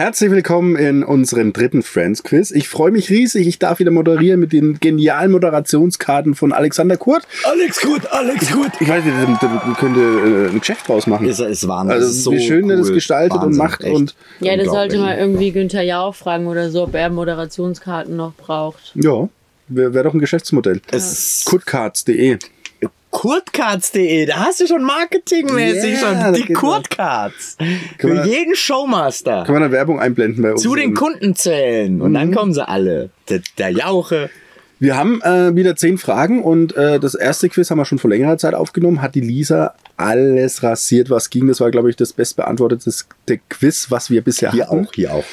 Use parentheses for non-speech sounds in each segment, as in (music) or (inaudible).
Herzlich willkommen in unserem dritten Friends Quiz. Ich freue mich riesig. Ich darf wieder moderieren mit den genialen Moderationskarten von Alexander Kurt. Alex Kurt, Alex Kurt. Ich weiß nicht, der könnte äh, ein Geschäft draus machen. Ist, ist Wahnsinn. Also ist so wie schön er das cool. gestaltet und Wahnsinn, macht echt. und Ja, das sollte mal irgendwie Günther Jauch fragen oder so, ob er Moderationskarten noch braucht. ja, wäre wär doch ein Geschäftsmodell. Es ist Kurtcards.de. Kurtcards.de, da hast du schon marketingmäßig Ja, schon da die. Kann Für man- jeden Showmaster. Kann man da Werbung einblenden bei uns? Zu den Kundenzellen. Und dann kommen sie alle. Der, der Jauche. Wir haben äh, wieder zehn Fragen und äh, das erste Quiz haben wir schon vor längerer Zeit aufgenommen. Hat die Lisa alles rasiert, was ging. Das war, glaube ich, das bestbeantwortetste Quiz, was wir bisher Hier hatten. auch, hier auch.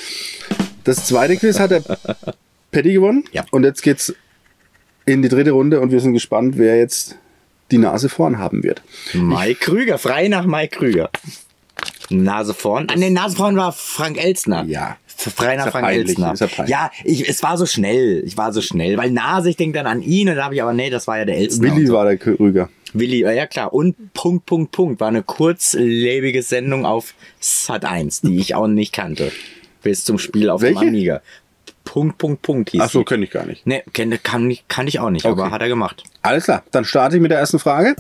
Das zweite Quiz hat der (laughs) Patty gewonnen. Ja. Und jetzt geht's in die dritte Runde und wir sind gespannt, wer jetzt die Nase vorn haben wird. Mike Krüger, frei nach Mike Krüger. Nase vorn. Ah, nee, Nase vorn war Frank Elstner. Ja. Frei nach ja Frank peinlich, Elstner. ist ja ich, es war so schnell. Ich war so schnell. Weil Nase, ich denke dann an ihn und da habe ich aber, nee, das war ja der Elstner. und Willi so. war der Krüger. Willi, ja klar. Und Punkt, Punkt, Punkt. War eine kurzlebige Sendung auf Sat 1, die ich auch nicht kannte. Bis zum Spiel auf Welche? dem Amiga. Punkt, Punkt, Punkt hieß Ach so, kenne ich gar nicht. Nee, kann, kann, ich- kann ich auch nicht, Okay. aber hat er gemacht. Alles klar, dann starte ich mit der ersten Frage.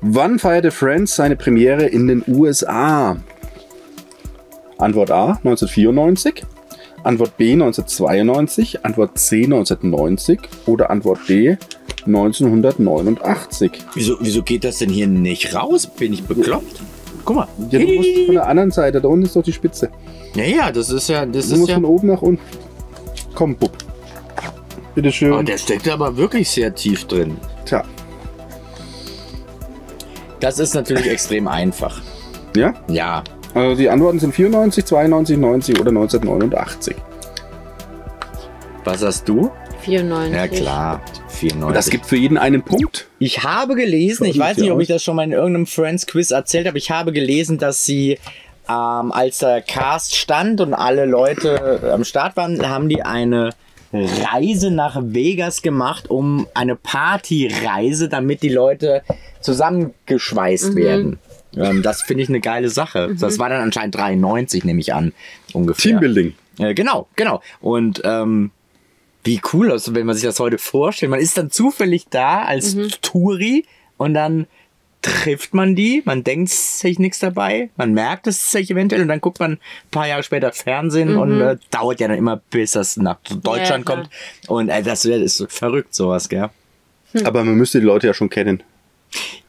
Wann feierte Friends seine Premiere in den USA? Antwort A 1994, Antwort B 1992, Antwort C 1990 oder Antwort D 1989. Wieso, wieso geht das denn hier nicht raus? Bin ich bekloppt? Guck mal. Ja, du musst von der anderen Seite, da unten ist doch die Spitze. Ja, ja, das ist ja, das Du ist musst ja. von oben nach unten. Komm, Bub. Bitte schön. Oh, der steckt aber wirklich sehr tief drin. Tja, Das ist natürlich extrem einfach. ja? Ja. Also die Antworten sind 94, 92, 90 oder 1989. Was hast du? 94. Ja, klar. 94. Das gibt für jeden einen Punkt. Ich habe gelesen, ich weiß nicht, ob ich das schon mal in irgendeinem Friends Quiz erzählt habe, ich habe gelesen, dass sie, ähm, als der Cast stand und alle Leute äh, am Start waren, haben die eine Reise nach Vegas gemacht, um eine Partyreise, damit die Leute zusammengeschweißt werden. Ähm, das finde ich eine geile Sache. Das war dann anscheinend 93, nehme ich an, ungefähr. Teambuilding. Äh, genau, genau. Und ähm, wie cool das, wenn man sich das heute vorstellt. Man ist dann zufällig da als Touri und dann trifft man die, man denkt sich nichts dabei, man merkt es sich eventuell und dann guckt man ein paar Jahre später Fernsehen und äh, dauert ja dann immer, bis das nach Deutschland klar. kommt. Und äh, das wär- ist verrückt, sowas, gell? Aber man müsste die Leute ja schon kennen.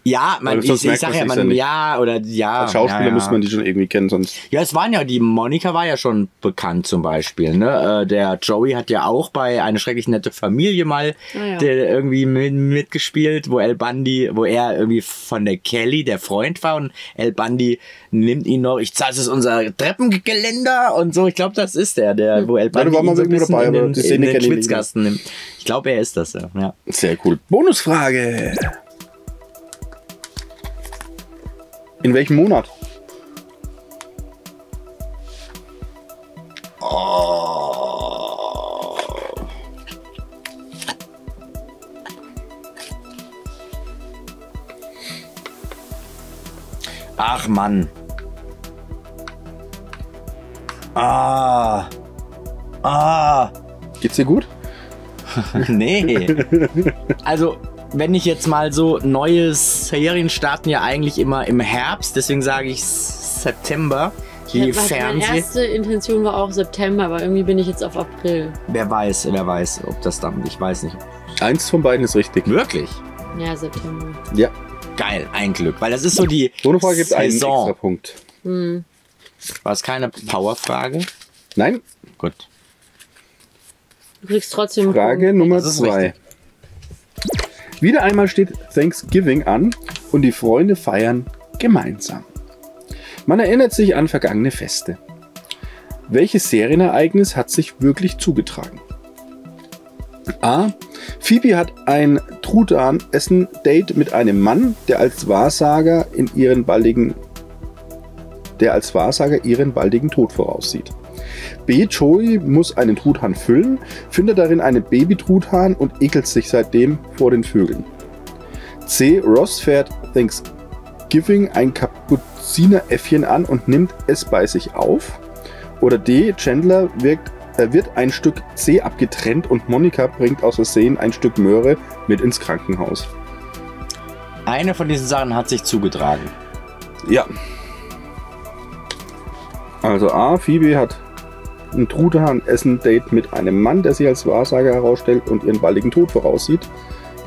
Ja, man, ich, ich sag ja, man, ja ja, oder ja. Als Schauspieler ja, ja. muss man die schon irgendwie kennen, sonst. Ja, es waren ja, die Monika war ja schon bekannt zum Beispiel, ne? Äh, Der Joey hat ja auch bei Eine schrecklich nette Familie mal Ah, ja. der irgendwie mit, mitgespielt, wo El Bundy, wo er irgendwie von der Kelly der Freund war und El Bundy nimmt ihn noch, ich zahle, ist unser Treppengeländer und so. Ich glaube, das ist der, der, wo El Bundy mal ihn so ein bisschen dabei, in den, in den Schwitzkasten nimmt. Ich glaube, er ist das, ja. ja. Sehr cool. Bonusfrage. In welchem Monat? Ach Mann. Ah. Ah. Geht's dir gut? (laughs) Nee. Also, wenn ich jetzt mal so neue Serien starten ja eigentlich immer im Herbst, deswegen sage ich September. Die Was meine Fernseh. erste Intention war auch September, aber irgendwie bin ich jetzt auf April. Wer weiß, wer weiß, ob das dann, ich weiß nicht. Eins von beiden ist richtig. Wirklich? Ja, September. Ja. Geil, ein Glück. Weil das ist so die Bonusfrage gibt einen extra Saison. Punkt. Hm. War es keine Powerfrage? Nein, Gut. Du kriegst trotzdem Frage Punkt. Nummer zwei. richtig. Wieder einmal steht Thanksgiving an und die Freunde feiern gemeinsam. Man erinnert sich an vergangene Feste. Welches Serienereignis hat sich wirklich zugetragen? A. Phoebe hat ein Truthahn-Essen-Date mit einem Mann, der als Wahrsager in ihren baldigen der als Wahrsager ihren baldigen Tod voraussieht. B. Joey muss einen Truthahn füllen, findet darin einen Baby-Truthahn und ekelt sich seitdem vor den Vögeln. C. Ross fährt Thanksgiving ein Kapuzineräffchen an und nimmt es bei sich auf. Oder D. Chandler wirkt, äh, wird ein Stück C abgetrennt und Monika bringt aus Versehen ein Stück Möhre mit ins Krankenhaus. Eine von diesen Sachen hat sich zugetragen. Ja. Also A. Phoebe hat ein Truthahn-Essen-Date mit einem Mann, der sich als Wahrsager herausstellt und ihren baldigen Tod voraussieht.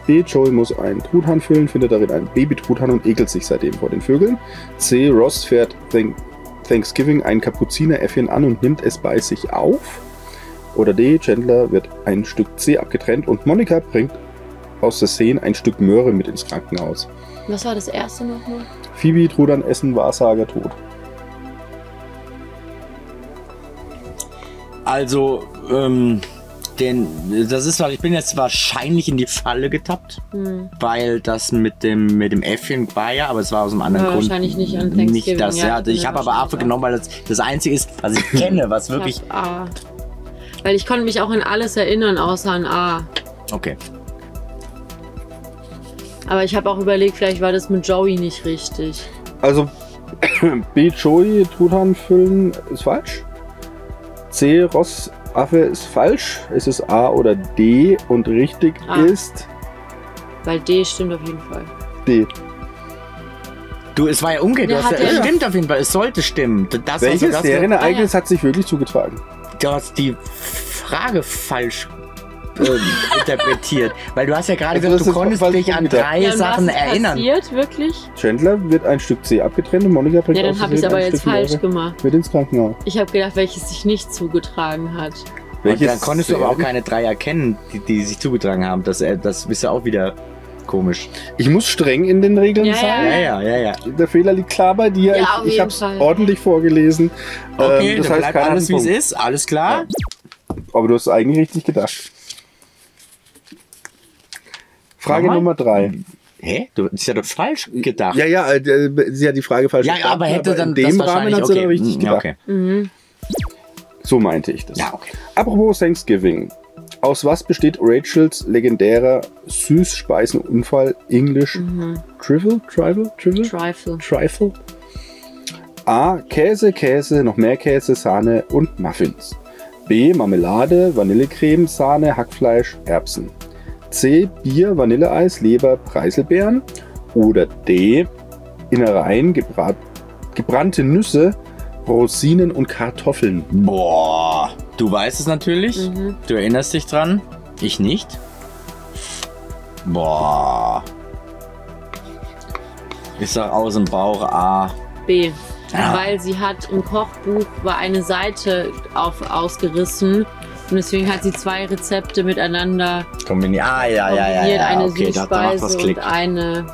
B. Joey muss einen Truthahn füllen, findet darin einen Baby-Truthahn und ekelt sich seitdem vor den Vögeln. C. Ross fährt Thank Thanksgiving ein Kapuzineräffchen an und nimmt es bei sich auf. Oder D. Chandler wird ein Stück C abgetrennt und Monika bringt aus der Szene ein Stück Möhre mit ins Krankenhaus. Was war das erste nochmal? Phoebe, Truthahn essen, Wahrsager tot. Also, ähm, den, das ist, weil ich bin jetzt wahrscheinlich in die Falle getappt, Hm. weil das mit dem, mit dem Äffchen war ja, aber es war aus einem anderen Ja, Grund. wahrscheinlich nicht an Thanksgiving, Nicht das, ja. ja. ich Ja, habe aber wahrscheinlich A genommen, weil das das Einzige ist, was ich kenne, was wirklich. Ich A. Weil ich konnte mich auch an alles erinnern, außer an A. Okay. Aber ich habe auch überlegt, vielleicht war das mit Joey nicht richtig. Also (coughs) B. Joey, Truthahn füllen ist falsch. C. Ross, Affe ist falsch. Es ist A oder D und richtig A. ist Weil D stimmt auf jeden Fall. D. Du, es war ja umgekehrt. Ja, ja- stimmt auf jeden Fall. Es sollte stimmen. Das, Welches also, das, Serienereignis Ah, hat sich wirklich zugetragen? Du hast die Frage falsch ähm, interpretiert. Weil du hast ja gerade Also gesagt, du konntest dich an drei Ja, und Sachen was ist erinnern. passiert, wirklich? Chandler wird ein Stück C abgetrennt und Monika bringt Ja, dann habe ich aber jetzt Stück falsch gemacht. Mit ins Krankenhaus. Ich habe gedacht, welches sich nicht zugetragen hat. Und dann konntest du aber auch keine drei erkennen, die, die sich zugetragen haben. Das, äh, das ist ja auch wieder komisch. Ich muss streng in den Regeln Ja, sein. Ja, ja, ja, ja. Der Fehler liegt klar bei dir. Ja, auf ich ich jeden habe es Fall. ordentlich vorgelesen. Okay, Ähm, das dann heißt, bleibt keiner alles hat wie einen es Punkt. ist. Alles klar. Aber du hast es eigentlich richtig gedacht. Frage Nochmal? Nummer drei. Hä? Du das ist ja doch falsch gedacht. Ja, ja, äh, sie hat die Frage falsch Ja, verstanden, aber hätte dann in dem das Rahmen hat sie okay. dann richtig Hm, gedacht. okay. Mhm. So meinte ich das. Ja, okay. Apropos Thanksgiving. Aus was besteht Rachels legendärer Süßspeisenunfall English Trifle? Trifle? Trifle? Trifle. Trifle? A. Käse, Käse, noch mehr Käse, Sahne und Muffins. B. Marmelade, Vanillecreme, Sahne, Hackfleisch, Erbsen. C. Bier, Vanilleeis, Leber, Preiselbeeren. Oder D. Innereien, gebrat, gebrannte Nüsse, Rosinen und Kartoffeln. Boah. Du weißt es natürlich. Mhm. Du erinnerst dich dran. Ich nicht. Boah. Ich sag aus dem Bauch A. B. Ah. Weil sie hat im Kochbuch war eine Seite auf, ausgerissen und deswegen hat sie zwei Rezepte miteinander Kombiniert. Ah, ja, ja, ja. ja, eine okay, da, da macht was Süßspeise Klick. und eine.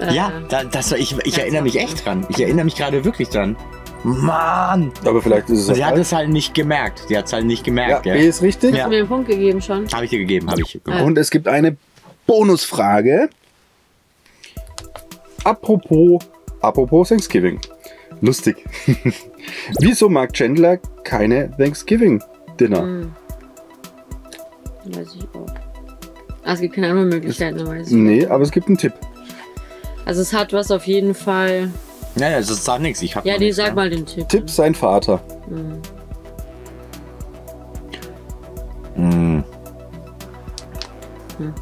äh, Ja, da, das, war- ich, ich Ja, erinnere mich echt dran. Ich erinnere mich gerade wirklich dran. Mann! Aber vielleicht ist es sie hat falsch. es halt nicht gemerkt. Sie hat es halt nicht Ja, gemerkt, B ja. ist richtig. Hast du mir einen Punkt gegeben schon? Habe ich dir gegeben, habe ich. Ja. Und es gibt eine Bonusfrage. Apropos, apropos Thanksgiving. Lustig. (laughs) Wieso mag Chandler keine Thanksgiving Dinner? Hm. Weiß ich auch. Ah, es gibt keine andere Möglichkeit, ne, weiß ich. Nee, aber es gibt einen Tipp. Also es hat was auf jeden Fall. Ja, ja, das sagt nichts. Ich hab Ja, die nichts, sag ja. mal den Tipp. Tipp sein Vater. Hm. Hm. Hm.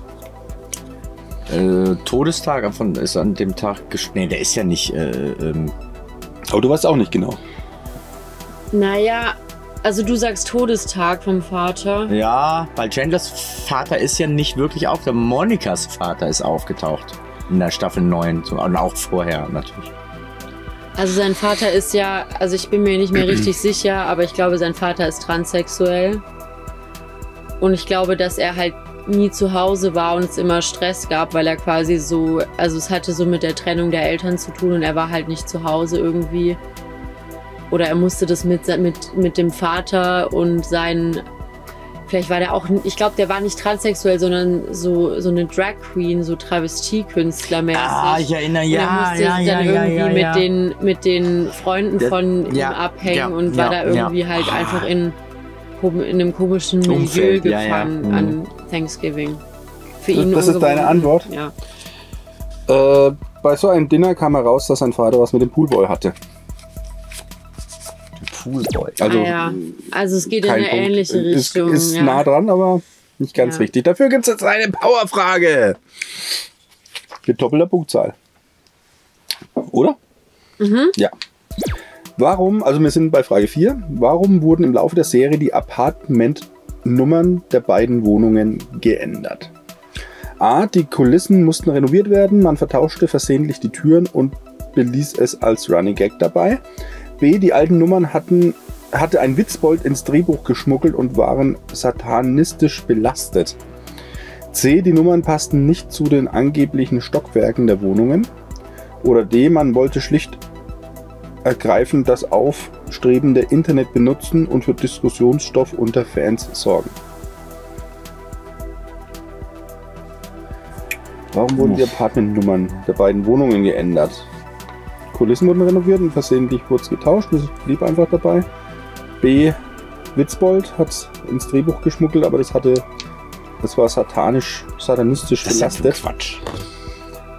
Äh, Todestag von ist an dem Tag gesch- Nee, der ist ja nicht. Äh, ähm, Aber du weißt auch nicht genau. Naja, also du sagst Todestag vom Vater. ja, weil Chandlers Vater ist ja nicht wirklich auf. Der Monikas Vater ist aufgetaucht. In der Staffel 9. So, und auch vorher natürlich. Also sein Vater ist ja, also ich bin mir nicht mehr (clears throat) richtig sicher, aber ich glaube, sein Vater ist transsexuell. Und ich glaube, dass er halt nie zu Hause war und es immer Stress gab, weil er quasi so, also es hatte so mit der Trennung der Eltern zu tun und er war halt nicht zu Hause irgendwie. Oder er musste das mit, mit, mit dem Vater und seinen, vielleicht war der auch, ich glaube, der war nicht transsexuell, sondern so, so eine Drag Queen, so Travestiekünstlermäßig. Ah, ich erinnere, Und er ja, musste ja, ja, dann ja, irgendwie ja, mit, ja. Den, mit den Freunden von ja, ihm abhängen ja, und war ja, da irgendwie ja. halt Ah. einfach in, in einem komischen Milieu Umfeld, ja, ja. gefangen Mhm. an Thanksgiving. Für Das- ihn das ist deine. Antwort? Ja. Äh, bei so einem Dinner kam heraus, dass sein Vater was mit dem Poolboy hatte. Toolboy. Also ah, ja. also es geht in eine Punkt. ähnliche Ist, Richtung. ist ja. nah dran, aber nicht ganz Ja. richtig. Dafür gibt es jetzt eine Powerfrage. Mit doppelter Punktzahl. Oder? Mhm. Ja. Warum, also wir sind bei Frage 4, warum wurden im Laufe der Serie die Apartmentnummern der beiden Wohnungen geändert? A. Die Kulissen mussten renoviert werden, man vertauschte versehentlich die Türen und beließ es als Running Gag dabei. B. Die alten Nummern hatten, hatte ein Witzbold ins Drehbuch geschmuggelt und waren satanistisch belastet. C. Die Nummern passten nicht zu den angeblichen Stockwerken der Wohnungen. Oder D. Man wollte schlicht ergreifend das aufstrebende Internet benutzen und für Diskussionsstoff unter Fans sorgen. Warum wurden die Apartmentnummern der beiden Wohnungen geändert? Kulissen wurden renoviert und versehentlich kurz getauscht. Das blieb einfach dabei. B. Witzbold hat ins Drehbuch geschmuggelt, aber das hatte, das war satanisch, satanistisch Das ist belastet. Quatsch.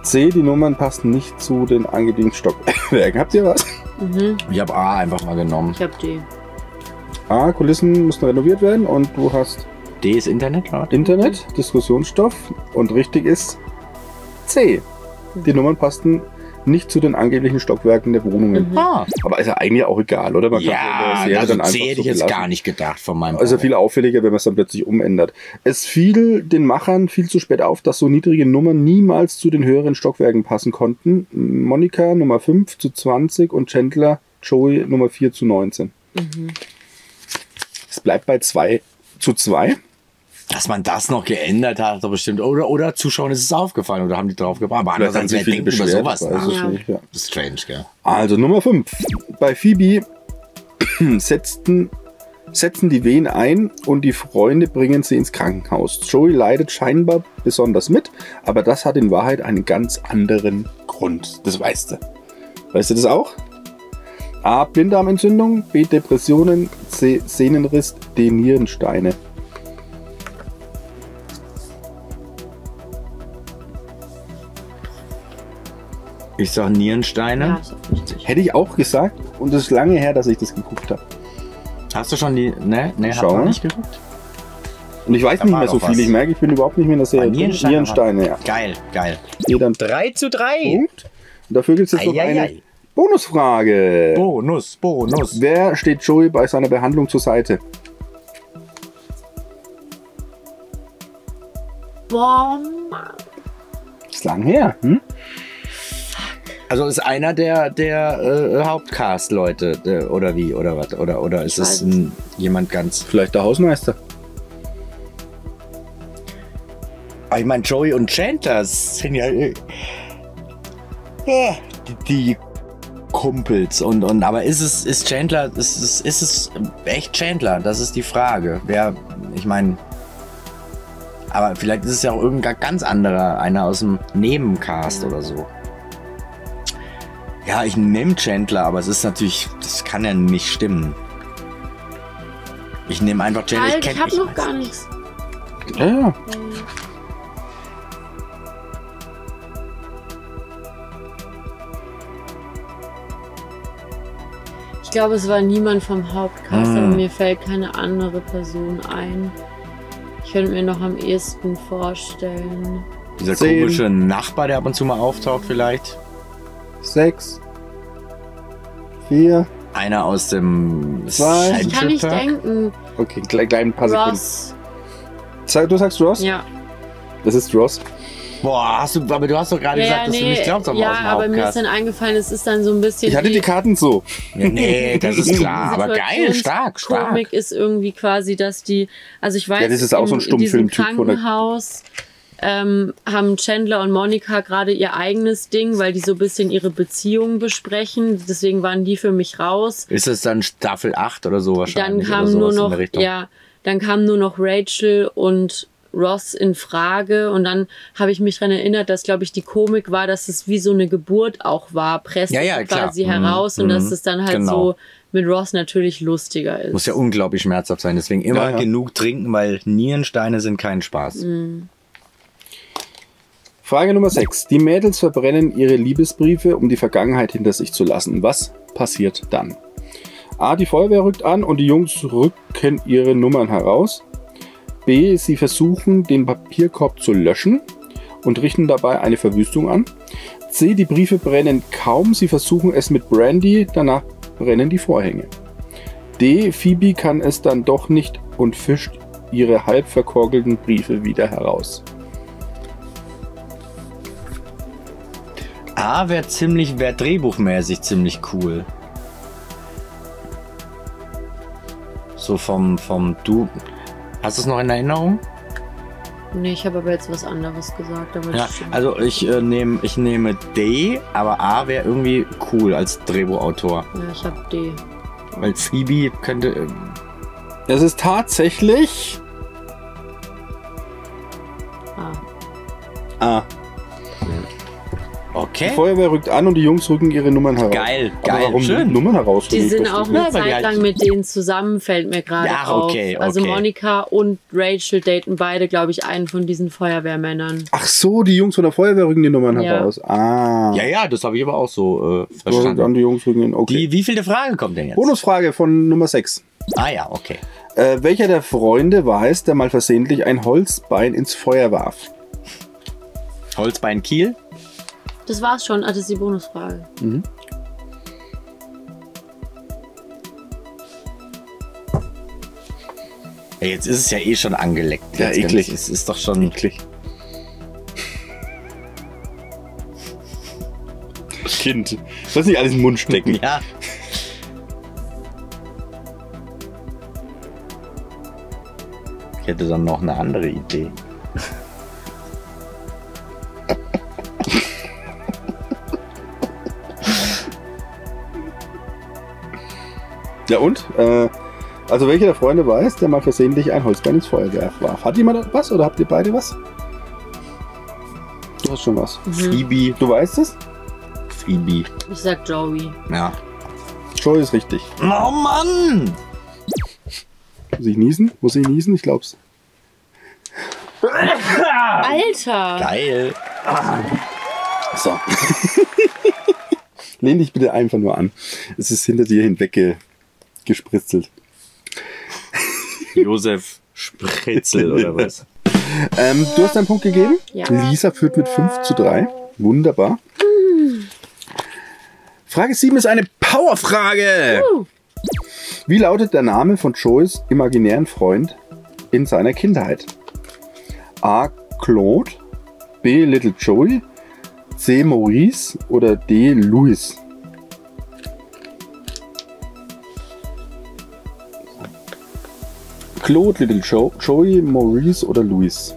C. Die Nummern passten nicht zu den angegebenen Stockwerken. (laughs) Habt ihr was? Mhm. Ich habe A einfach mal genommen. Ich hab die. A. Kulissen mussten renoviert werden und du hast D ist Internet, oder? Internet, Diskussionsstoff und richtig ist C. Die Nummern passten nicht zu den angeblichen Stockwerken der Wohnungen. Mhm. Ah. Aber ist ja eigentlich auch egal, oder? Man kann Ja, Serie also dann C einfach hätte ich jetzt belassen. gar nicht gedacht von meinem Also viel auffälliger, wenn man es dann plötzlich umändert. Es fiel den Machern viel zu spät auf, dass so niedrige Nummern niemals zu den höheren Stockwerken passen konnten. Monika Nummer 5 zu 20 und Chandler Joey Nummer 4 zu 19. Es bleibt bei 2 zu 2. Dass man das noch geändert hat, doch bestimmt. Oder, oder Zuschauern ist es aufgefallen oder haben die drauf gebracht. Aber Vielleicht andererseits, wer denkt über sowas nach? es Ja. ja. Das ist strange, gell? Also Nummer 5. Bei Phoebe (clears throat) setzten, setzen die Wehen ein und die Freunde bringen sie ins Krankenhaus. Joey leidet scheinbar besonders mit, aber das hat in Wahrheit einen ganz anderen Grund. Das weißt du. Weißt du das auch? A. Blinddarmentzündung, B. Depressionen, C. Sehnenriss, D. Nierensteine. Ich sag Nierensteine. Ja, auch richtig. Hätte ich auch gesagt und es ist lange her, dass ich das geguckt habe. Hast du schon die. Ne, ne, Schau hat man mal. nicht geguckt. Und ich weiß Da nicht mehr so viel. was. Ich merke, ich bin überhaupt nicht mehr in der Serie. Ah, Nierensteine Nierensteine ja. Geil, geil. Jeder 3 zu 3. Punkt. Und dafür gibt es jetzt noch eine. Bonusfrage. Bonus, Bonus. Wer steht Joey bei seiner Behandlung zur Seite? Boah, Mann. Ist lang her. Hm? Also ist einer der, der äh, Hauptcast-Leute der- oder wie oder was oder oder ist es ein, jemand ganz? Vielleicht der Hausmeister. Aber ich meine Joey und Chandler sind ja äh, äh, die, die Kumpels und und aber ist es ist Chandler ist es ist es echt Chandler? Das ist die Frage. Wer ich meine aber vielleicht ist es ja auch irgendein ganz anderer, einer aus dem Nebencast oder so. Ja, ich nehme Chandler, aber es ist natürlich, das kann ja nicht stimmen. Ich nehme einfach Chandler. Alter, kenn- ich hab noch gar nicht. nichts. Ja, ja. Ich glaube, es war niemand vom Hauptcast, Hm. aber mir fällt keine andere Person ein. Ich könnte mir noch am ehesten vorstellen. Dieser komische Nachbar, der ab und zu mal auftaucht, vielleicht. Sechs. Vier. Einer aus dem Zwei. Ich kann nicht denken. Okay, klein, klein ein paar Sekunden. Ross. Sag, du sagst Ross? Ja. Das ist Ross. Boah, hast du, aber du hast doch gerade Ja, gesagt, dass du nee, nicht glaubst, aber ja aus dem aber mir ist dann eingefallen, es ist dann so ein bisschen. Ich hatte die Karten so. Ja, nee, das ist klar, (laughs) aber geil, stark, stark. Komik ist irgendwie quasi, dass die, also ich weiß, Ja, das ist auch so ein in, in diesem Stummfilmtyp von Krankenhaus ähm, haben Chandler und Monika gerade ihr eigenes Ding, weil die so ein bisschen ihre Beziehung besprechen. Deswegen waren die für mich raus. Ist es dann Staffel 8 oder so Dann wahrscheinlich? kam oder nur noch, ja, dann kam nur noch Rachel und Ross in Frage und dann habe ich mich daran erinnert, dass glaube ich die Komik war, dass es wie so eine Geburt auch war, presst Ja, ja, klar. quasi Mhm, heraus und mhm, dass es dann halt genau. so mit Ross natürlich lustiger ist. Muss ja unglaublich schmerzhaft sein. Deswegen immer Ja, ja. genug trinken, weil Nierensteine sind kein Spaß. Mhm. Frage Nummer 6. Die Mädels verbrennen ihre Liebesbriefe, um die Vergangenheit hinter sich zu lassen. Was passiert dann? A. Die Feuerwehr rückt an und die Jungs rücken ihre Nummern heraus. B. Sie versuchen, den Papierkorb zu löschen und richten dabei eine Verwüstung an. C. Die Briefe brennen kaum, sie versuchen es mit Brandy, danach brennen die Vorhänge. D. Phoebe kann es dann doch nicht und fischt ihre halb verkorkelten Briefe wieder heraus. A wäre ziemlich, wäre drehbuchmäßig ziemlich cool. So vom, vom Du. Hast du es noch in Erinnerung? Nee, ich habe aber jetzt was anderes gesagt. Aber Ja, also ich, äh, nehm, ich nehme D, aber A wäre irgendwie cool als Drehbuchautor. ja, ich habe D. Weil Phoebe könnte. ähm, Es ist tatsächlich Ah. A. Die Okay. Feuerwehr rückt an und die Jungs rücken ihre Nummern heraus. Geil, Aber geil, warum schön. Nummern heraus? Die sind auch eine die Zeit halt- lang mit denen zusammen, fällt mir gerade Ja, auf. okay, Also. Monika und Rachel daten beide, glaube ich, einen von diesen Feuerwehrmännern. Ach so, die Jungs von der Feuerwehr rücken die Nummern Ja. heraus. Ah. Ja, ja, das habe ich aber auch so äh, rückt an verstanden. die Jungs rücken in. Okay. Die, wie viele Frage kommt denn jetzt? Bonusfrage von Nummer 6. Ah ja, okay. Äh, welcher der Freunde war es, der mal versehentlich ein Holzbein ins Feuer warf? Holzbein Kiel. Das war's schon. Ah, das ist die Bonusfrage. Ja, jetzt ist es ja eh schon angeleckt. Ja, Jetzt eklig. Es ist doch schon. Eklig. Kind. Soll nicht alles in den Mund stecken. (laughs) Ja. Ich hätte dann noch eine andere Idee. Ja und? Äh, also welcher der Freunde weiß, der mal versehentlich ein Holzbein ins Feuer warf? Hat jemand was oder habt ihr beide was? Du hast schon was. Phoebe. Du weißt es? Phoebe. Ich sag Joey. Ja. Joey ist richtig. Oh Mann! Muss ich niesen? Muss ich niesen? Ich glaub's. Alter! Geil. So. (laughs) Lehn dich bitte einfach nur an. Es ist hinter dir hinweg ge gespritzelt. Josef Spritzel oder was? Ähm, du hast deinen Punkt gegeben. Ja. Lisa führt mit 5 zu 3. Wunderbar. Frage 7 ist eine Powerfrage. Wie lautet der Name von Joes imaginären Freund in seiner Kindheit? A. Claude, B. Little Joey, C. Maurice oder D. Louis? Claude, Little jo Joey, Maurice oder Louis?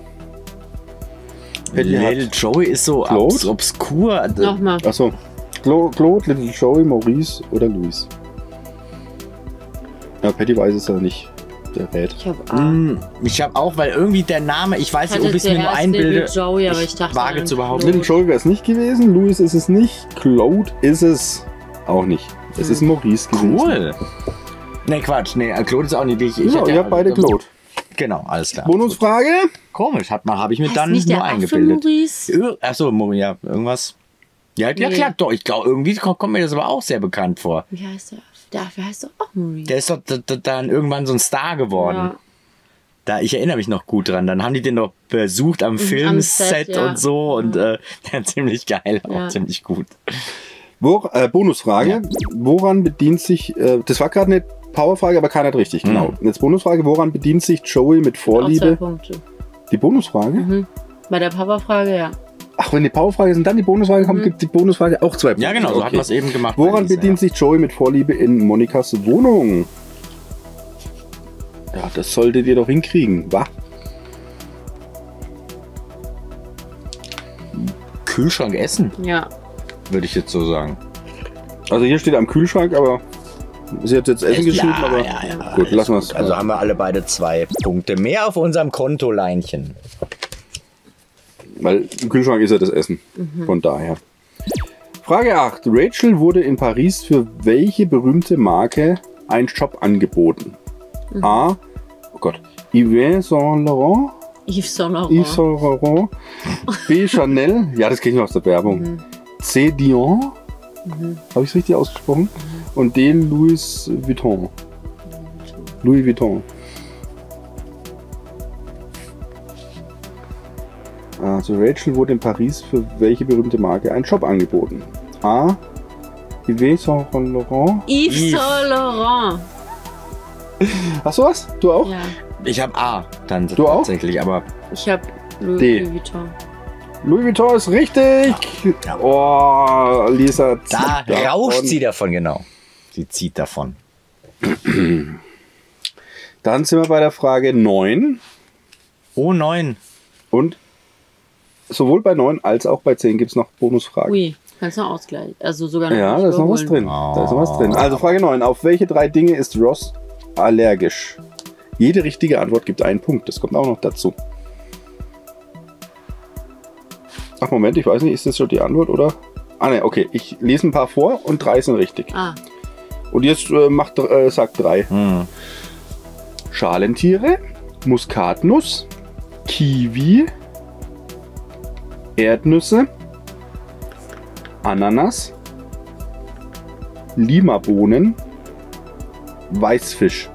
Patty hat- Little Joey ist so Claude? obs obskur. Nochmal. Achso. Clo Claude, Little Joey, Maurice oder Louis? Ja, Patty weiß es ja nicht. Der rät. Ich hab A. Hm, Ich habe auch, weil irgendwie der Name, ich weiß Ich nicht, ob ich es mir nur einbilde. Little Joey, aber ich dachte wage zu behaupten. Claude. Little Joey wäre es nicht gewesen, Louis ist es nicht, Claude ist es auch nicht. Es ist Maurice gewesen. Cool. Nee, Quatsch. Nee, Claude ist auch nicht ich. ich Ja, ihr habt beide Claude. Genau, alles klar. Bonusfrage? Komisch, hat man, habe ich mir Heißt dann nicht der nur eingebildet. Ir- Achso, ja, irgendwas. Ja, ja Nee. klar, doch. Ich glaube, irgendwie kommt, mir das aber auch sehr bekannt vor. Wie heißt der? Der Affe heißt doch auch Maurice. Der ist doch dann irgendwann so ein Star geworden. ja. Da, ich erinnere mich noch gut dran. Dann haben die den doch besucht am Filmset Set, ja. und so und äh, (laughs) der ziemlich geil, auch Ja. ziemlich gut. Wo, äh, Bonusfrage. Ja. Woran bedient sich, äh, das war gerade eine Powerfrage, aber keiner hat richtig, genau. Mhm. Jetzt Bonusfrage, woran bedient sich Joey mit Auch zwei Vorliebe? Punkte. Die Bonusfrage? Mhm. Bei der Papa-Frage, ja. Ach, wenn die Powerfrage ist und dann die Bonusfrage kommt, gibt die Bonusfrage auch zwei Punkte. Ja, genau, so hat Okay. man es eben gemacht. Woran bedient sich Joey mit Vorliebe in Monikas Wohnung? Ja, das solltet ihr doch hinkriegen, wa? Kühlschrank essen, Ja. würde ich jetzt so sagen. Also hier steht am Kühlschrank, aber sie hat jetzt Essen geschrieben, ja, aber ja, ja, gut, lassen wir es. Also haben wir alle beide zwei Punkte mehr auf unserem Kontoleinchen. Weil im Kühlschrank ist ja das Essen. Mhm. Von daher. Frage 8. Rachel wurde in Paris für welche berühmte Marke ein Job angeboten? Mhm. A. Oh Gott. Yves Saint Laurent. Yves Saint Laurent. Yves Saint Laurent. B. Chanel. Ja, das kenne ich noch aus der Werbung. Mhm. C. Dion. Habe ich es richtig ausgesprochen? Und D. Louis Vuitton. Louis Vuitton. Also Rachel wurde in Paris für welche berühmte Marke ein Shop angeboten? A. Yves Saint Laurent. Yves. Saint Laurent. Hast du was? Du auch? Ja, Ich habe A dann Du auch? tatsächlich, aber ich habe Louis D. Vuitton. Louis Vuitton ist richtig. Ja. Oh, Lisa. zieht da davon. rauscht sie davon, genau. Sie zieht davon. Dann sind wir bei der Frage 9. Oh neun. Und sowohl bei 9 als auch bei 10 gibt es noch Bonusfragen. Ui, kannst du noch ausgleichen. Also sogar noch Ja, da ist noch was drin. Da ist noch was drin. Also Frage 9. Auf welche drei Dinge ist Ross allergisch? Jede richtige Antwort gibt einen Punkt. Das kommt auch noch dazu. Ach Moment, ich weiß nicht, ist das schon die Antwort oder? Ah ne, okay. Ich lese ein paar vor und drei sind richtig. Ah, Und jetzt äh, macht, äh, sagt drei. Hm. Schalentiere, Muskatnuss, Kiwi, Erdnüsse, Ananas, Limabohnen, Weißfisch.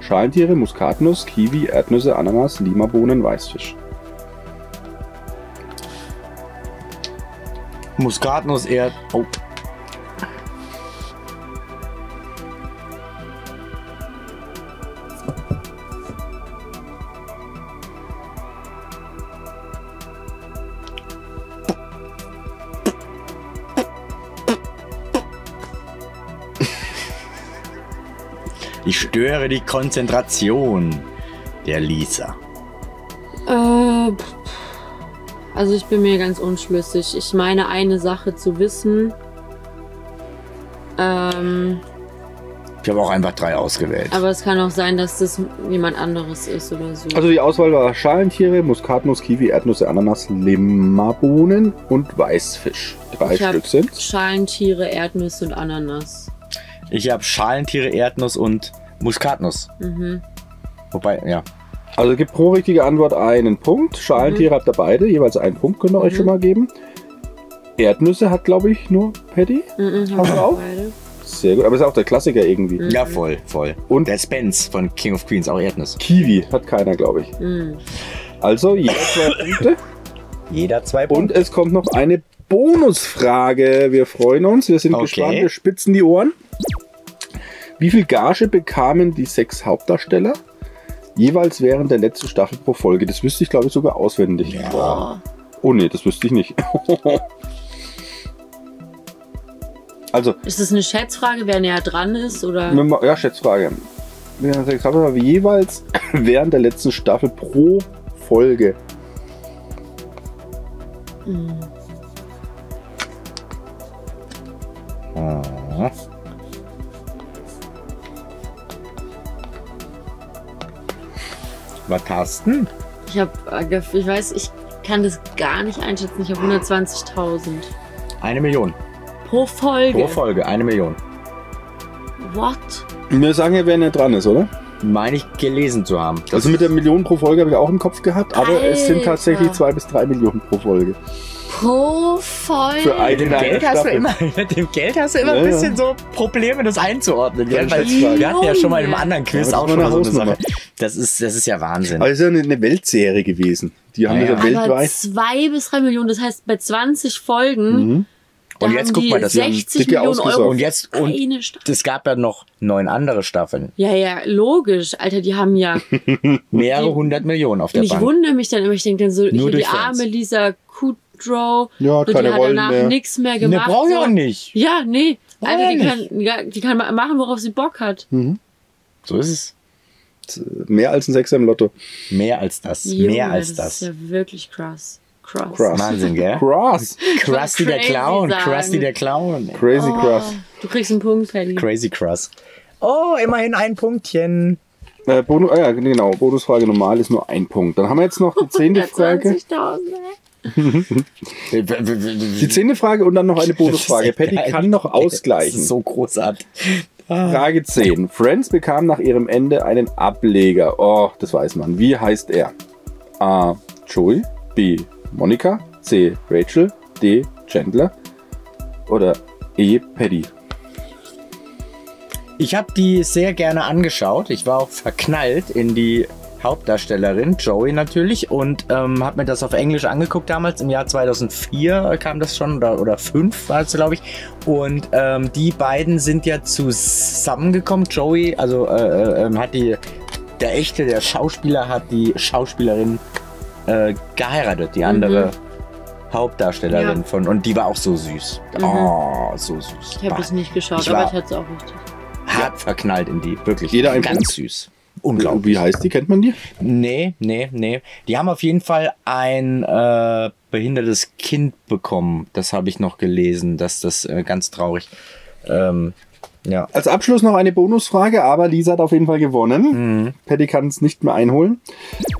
Schalentiere, Muskatnuss, Kiwi, Erdnüsse, Ananas, Limabohnen, Weißfisch. Muskatnuss eher. Oh. Ich störe die Konzentration der Lisa. äh. Also ich bin mir ganz unschlüssig. Ich meine eine Sache zu wissen. Ähm, Ich habe auch einfach drei ausgewählt. aber es kann auch sein, dass das jemand anderes ist oder so. Also die Auswahl war Schalentiere, Muskatnuss, Kiwi, Erdnüsse, Ananas, Limabohnen und Weißfisch. Drei Ich Stück sind. Schalentiere, Erdnüsse und Ananas. Ich habe Schalentiere, Erdnuss und Muskatnuss. Mhm. Wobei, ja. Also es gibt pro richtige Antwort einen Punkt. Schalentiere habt ihr beide, jeweils einen Punkt könnt ihr euch Mhm. schon mal geben. Erdnüsse hat, glaube ich, nur Paddy. Mhm, Hast haben du wir auch? beide. Sehr gut, aber ist auch der Klassiker irgendwie. Mhm. Ja, voll, voll. Und- der Spence von King of Queens, auch Erdnuss. Kiwi hat keiner, glaube ich. Mhm. Also jeder zwei (laughs) Punkte. Jeder zwei Und es kommt noch eine Bonusfrage. Wir freuen uns, wir sind Okay. gespannt, wir spitzen die Ohren. Wie viel Gage bekamen die sechs Hauptdarsteller jeweils während der letzten Staffel pro Folge? Das wüsste ich, glaube ich, sogar auswendig. Ja. Oh nee, das wüsste ich nicht. (laughs) also, Ist das eine Schätzfrage, wer näher dran ist? Oder? Ja, Schätzfrage. Jeweils (coughs) während der letzten Staffel pro Folge. Mhm. Mhm. Was hast du? Ich habe, ich weiß, ich kann das gar nicht einschätzen. Ich habe 120.000 Eine Million. pro Folge. Pro Folge, eine Million. What? Wir sagen ja, wer nicht dran ist, oder? Meine ich gelesen zu haben. Das Also mit der Million pro Folge habe ich auch im Kopf gehabt, aber es sind tatsächlich zwei bis drei Millionen pro Folge. Pro Folge? Für ein- (laughs) mit dem, Geld hast du immer, mit dem Geld hast du immer Ja, ein ja. bisschen so Probleme, das einzuordnen. Gell? Weil wir hatten ja schon mal in einem anderen Ja, Quiz auch ist schon mal so eine. Sache. Das ist, das ist ja Wahnsinn. Aber es ist ja eine- Weltserie gewesen. Die haben Ja, das ja ja. Aber weltweit. zwei bis drei Millionen, das heißt bei 20 Folgen, Mhm. da Und jetzt haben guck die mal, das haben 60 dicke Millionen ausgesorgt. Euro Und jetzt, und es gab ja noch neun andere Staffeln. Ja, ja, logisch. Alter, die haben ja. (laughs) Mehrere hundert Millionen auf der Und ich Bank. wundere mich dann immer, ich denke dann so, Nur hier die Fans. arme Lisa Kudrow, Ja, hat so, die keine hat Rollen danach mehr. nichts mehr Ne, gemacht. braucht ja so. auch nicht. Ja, nee. Ja die kann, ja, die kann ma- machen, worauf sie Bock hat. So ist es. Mehr als ein Sechser im Lotto. Mehr als das. Junge, Mehr als das. das. ist ja wirklich krass. Krass. Krass. Wahnsinn, gell? Krass. (laughs) Krusty der Crazy Clown. sagen. Krusty der Clown. Crazy Oh, krass. du kriegst einen Punkt, Paddy. Crazy Crust. Oh, immerhin ein Punktchen. Äh, Bonus, ja, genau. Bonusfrage normal ist nur ein Punkt. Dann haben wir jetzt noch die (laughs) zehnte Frage. 20.000, (laughs) ey. Die zehnte Frage und dann noch eine Bonusfrage. Patty (laughs) kann noch Das ausgleichen. ist so großartig. Frage 10. Friends bekam nach ihrem Ende einen Ableger. Oh, das weiß man. Wie heißt er? A. Joey. B. Monika. C. Rachel. D. Chandler. oder E. Paddy? Ich habe die sehr gerne angeschaut. Ich war auch verknallt in die Hauptdarstellerin, Joey natürlich, und ähm, habe mir das auf Englisch angeguckt damals. Im Jahr 2004 kam das schon, oder, oder 5 war es, glaube ich. Und ähm, die beiden sind ja zusammengekommen. Joey, also äh, äh, hat die, der echte, der Schauspieler hat die Schauspielerin äh, geheiratet, die andere Hauptdarstellerin Ja. von. Und die war auch so süß. Mhm. Oh, so süß. Ich habe es nicht geschaut, Ich aber ich hatte es auch richtig. hart verknallt in die. Wirklich. Jeder ein ganz Punkt. süß. Unglaublich. Wie heißt die? Kennt man die? Nee, nee, nee. Die haben auf jeden Fall ein äh, behindertes Kind bekommen. Das habe ich noch gelesen. Das das äh, ganz traurig. Ähm, ja. Als Abschluss noch eine Bonusfrage, aber Lisa hat auf jeden Fall gewonnen. Paddy kann es nicht mehr einholen.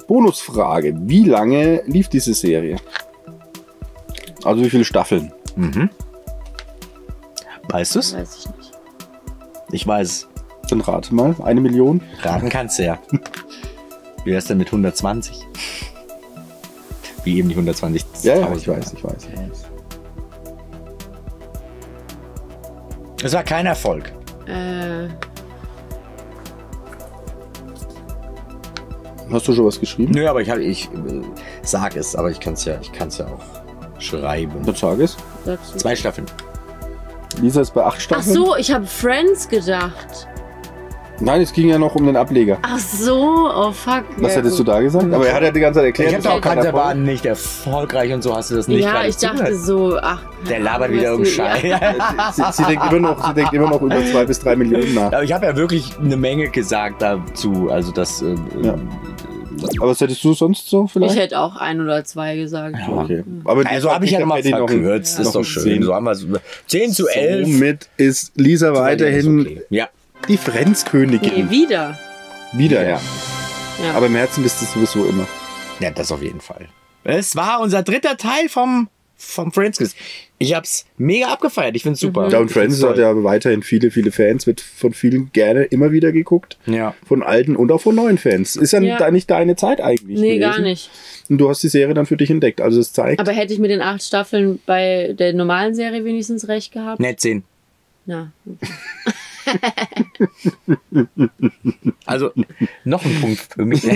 Bonusfrage: Wie lange lief diese Serie? Also wie viele Staffeln? Weißt du's? Weiß ich nicht. Ich weiß. Dann rate mal. Eine Million? Raten kannst du ja. Wie wär's denn mit 120? Wie eben die 120. Ja, ja, ich weiß, ich weiß, ich weiß. Es war kein Erfolg. Äh, Hast du schon was geschrieben? Nö, aber ich, hab, ich äh, sag es, aber ich kann es ja, ich kann's ja auch schreiben. Dann sag es. Zwei Staffeln. Lisa ist bei acht Ach Staffeln. so, ich habe Friends gedacht. Nein, es ging ja noch um den Ableger. Ach so, oh fuck. Was ja, hättest gut. du da gesagt? Aber er hat ja die ganze Zeit erklärt. Ich habe auch gesagt, Erfolg. war nicht erfolgreich und so hast du das nicht Ja, ich dachte zugehört. so, ach. Der labert wieder um du- Scheiß. Ja. (laughs) Sie, sie, denkt immer noch, sie denkt immer noch über zwei bis drei Millionen nach. Aber ich habe ja wirklich eine Menge gesagt dazu. Also das. Äh, Ja. Aber was hättest du sonst so Ich vielleicht? hätte auch ein oder zwei gesagt. Okay. Aber Also habe ich ja nochmal noch verkürzt. noch ist doch schön. Zehn. So haben wir. 10 zu 11. Somit ist Lisa weiterhin Okay. Ja. Die Frenzkönigin. Nee, wieder. Wieder, ja. Ja. Aber im Herzen bist du sowieso immer. ja, das auf jeden Fall. Es war unser dritter Teil vom, vom Friends Quiz. Ich hab's mega abgefeiert. Ich find's super. Ich find's Friends hat ja weiterhin viele, viele Fans, wird von vielen gerne immer wieder geguckt. Ja. Von alten und auch von neuen Fans. Ist ja, Ja. da nicht deine Zeit eigentlich. nee, gar gewesen. nicht. Und du hast die Serie dann für dich entdeckt. Also es zeigt, Aber hätte ich mit den acht Staffeln bei der normalen Serie wenigstens recht gehabt? Nett 10. Ja. Also noch ein Punkt für mich. (laughs) es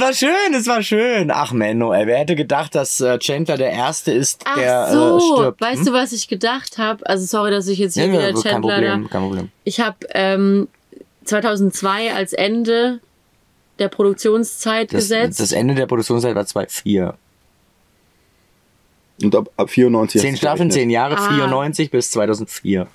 war schön, es war schön. Ach Menno, ey, wer hätte gedacht, dass äh, Chandler der Erste ist, Ach der so, äh, stirbt? weißt du, was ich gedacht habe? Also sorry, dass ich jetzt hier Ja, wieder ja, kein Chandler... Problem, kein Problem. Ich habe ähm, 2002 als Ende der Produktionszeit Das, gesetzt. das Ende der Produktionszeit war 2,4. und ab, ab 94 Zehn Staffeln, zehn Jahre, Ah. 94 bis 2004.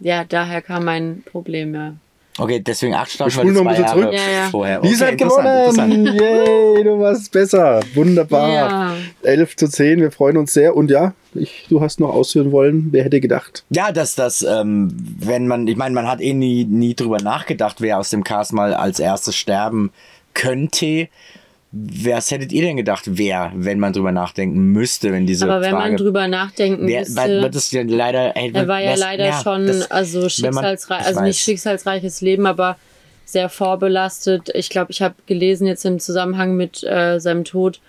ja, daher kam mein Problem, ja. Okay, deswegen acht Staffeln, spulen noch ein bisschen zurück. Ja, ja. vorher. Lisa Okay, hat interessant, gewonnen! interessant. Yay, du warst besser. Wunderbar. Ja. 11 zu 10, wir freuen uns sehr. Und ja, ich, du hast noch ausführen wollen, wer hätte gedacht? Ja, dass das, ähm, wenn man, ich meine, man hat eh nie, nie drüber nachgedacht, wer aus dem Cast mal als erstes sterben könnte. Was hättet ihr denn gedacht, wer, wenn man drüber nachdenken müsste, wenn diese Aber wenn Frage... man drüber nachdenken wer, müsste, weil, das ja leider, ey, er war ja leider schon, das- also man- schicksalsreich, ich also nicht schicksalsreiches Leben, aber sehr vorbelastet. Ich glaube, ich habe gelesen jetzt im Zusammenhang mit äh, seinem Tod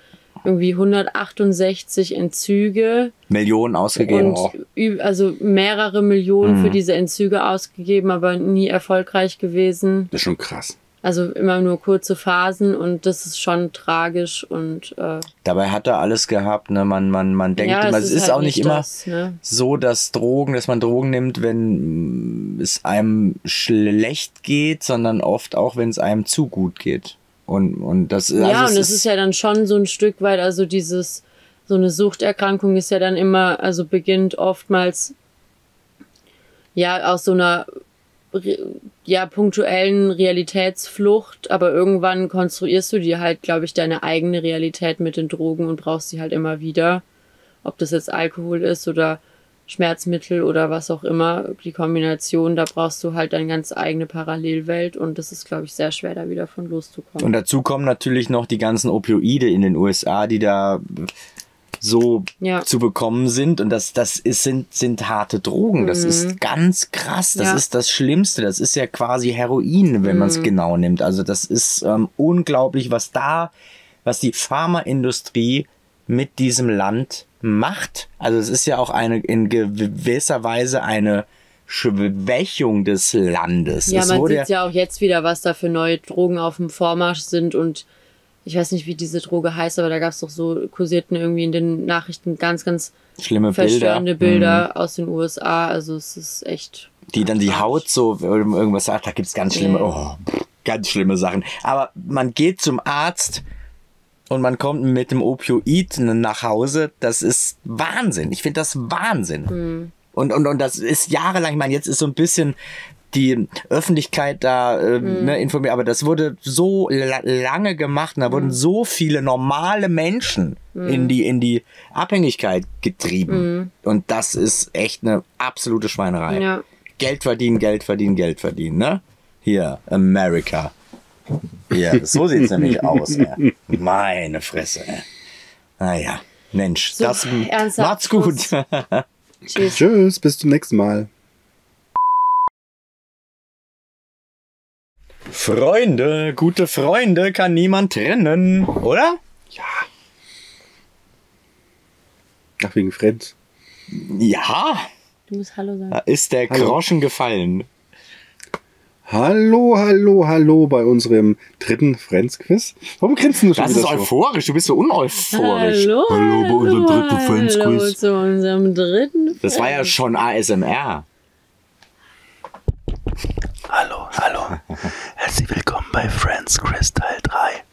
irgendwie 168 Entzüge Millionen ausgegeben. und ü- also mehrere Millionen Mhm. für diese Entzüge ausgegeben, aber nie erfolgreich gewesen. Das ist schon krass. Also immer nur kurze Phasen und das ist schon tragisch und äh, Dabei hat er alles gehabt, ne? Man, man, man denkt ja, immer, es ist halt auch nicht immer das, ne? so, dass Drogen, dass man Drogen nimmt, wenn es einem schlecht geht, sondern oft auch, wenn es einem zu gut geht. Und, und das Ja, also und es ist ja dann schon so ein Stück weit, also dieses, so eine Suchterkrankung ist ja dann immer, also beginnt oftmals ja aus so einer ja punktuellen Realitätsflucht, aber irgendwann konstruierst du dir halt, glaube ich, deine eigene Realität mit den Drogen und brauchst sie halt immer wieder. Ob das jetzt Alkohol ist oder Schmerzmittel oder was auch immer, die Kombination, da brauchst du halt deine ganz eigene Parallelwelt und das ist, glaube ich, sehr schwer, da wieder von loszukommen. Und dazu kommen natürlich noch die ganzen Opioide in den USA, die da so Ja. zu bekommen sind. Und das, das ist, sind, sind harte Drogen. Das ist ganz krass. Das Mhm. Ja. ist das Schlimmste. Das ist ja quasi Heroin, wenn man Mhm. es genau nimmt. Also das ist ähm, unglaublich, was da, was die Pharmaindustrie mit diesem Land macht. Also es ist ja auch eine in gewisser Weise eine Schwächung des Landes. Ja, es man sieht ja auch jetzt wieder, was da für neue Drogen auf dem Vormarsch sind und ich weiß nicht, wie diese Droge heißt, aber da gab es doch so, kursierten irgendwie in den Nachrichten ganz, ganz schlimme Bilder, verstörende Bilder aus den USA. Also es ist echt. die dann die Haut so irgendwas sagt, da gibt's ganz schlimme, Ja. oh, ganz schlimme Sachen. Aber man geht zum Arzt und man kommt mit dem Opioid nach Hause. Das ist Wahnsinn. Ich finde das Wahnsinn. Und, und, und das ist jahrelang, ich meine, jetzt ist so ein bisschen die Öffentlichkeit da ähm, ne, informiert, aber das wurde so la lange gemacht und da wurden so viele normale Menschen in die in die Abhängigkeit getrieben und das ist echt eine absolute Schweinerei. Ja. Geld verdienen, Geld verdienen, Geld verdienen, ne? Hier, America. Hier, so sieht's (laughs) nämlich aus. Ey. Meine Fresse. Ey. Naja, Mensch, So, das macht's gut. (laughs) Tschüss. Tschüss, bis zum nächsten Mal. Freunde, gute Freunde kann niemand trennen, oder? Ach, wegen Friends. Ja, Du musst Hallo sagen. da ist der Hallo. Groschen gefallen. Hallo, hallo, hallo bei unserem dritten Friends-Quiz. Warum grinst du schon Das ist so? euphorisch, du bist so uneuphorisch. Hallo, Hallo bei unserem dritten hallo Friends-Quiz. zu unserem dritten Das war ja Friends. schon ASMR. Hallo, hallo. (laughs) Herzlich willkommen bei Friends Quiz Teil 3.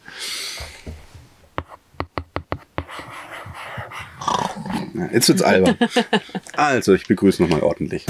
Ja, Jetzt wird's albern. (laughs) Also, ich begrüße nochmal ordentlich.